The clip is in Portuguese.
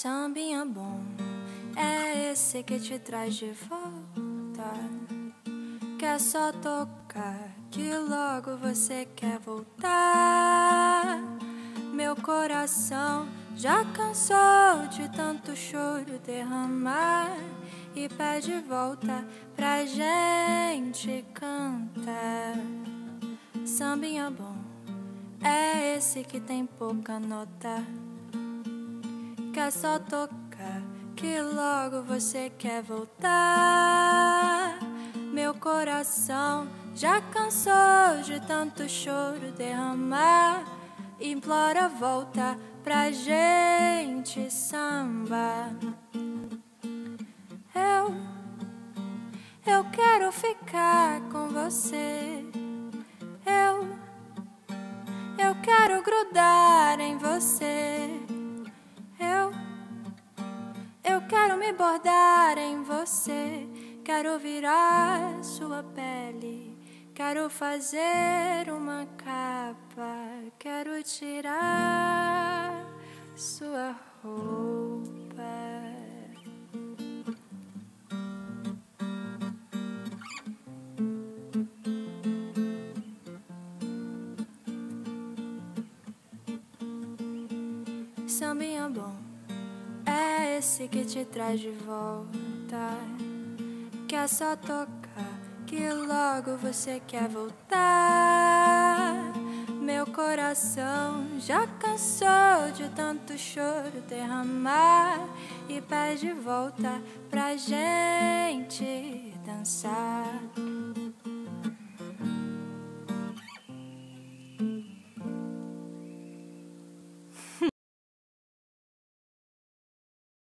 Sambinha bom é esse que te traz de volta. Quer só tocar que logo você quer voltar. Meu coração já cansou de tanto choro derramar e pede volta pra gente cantar. Sambinha bom é esse que tem pouca nota. Quer só tocar que logo você quer voltar. Meu coração já cansou de tanto choro derramar. Implora volta pra gente samba. Eu, eu quero ficar com você. Eu, eu quero grudar em você. Me bordar em você. Quero virar sua pele. Quero fazer uma capa. Quero tirar sua roupa. Sambinha bom esse que te traz de volta. Quer só tocar que logo você quer voltar. Meu coração já cansou de tanto choro derramar e pede volta pra gente dançar.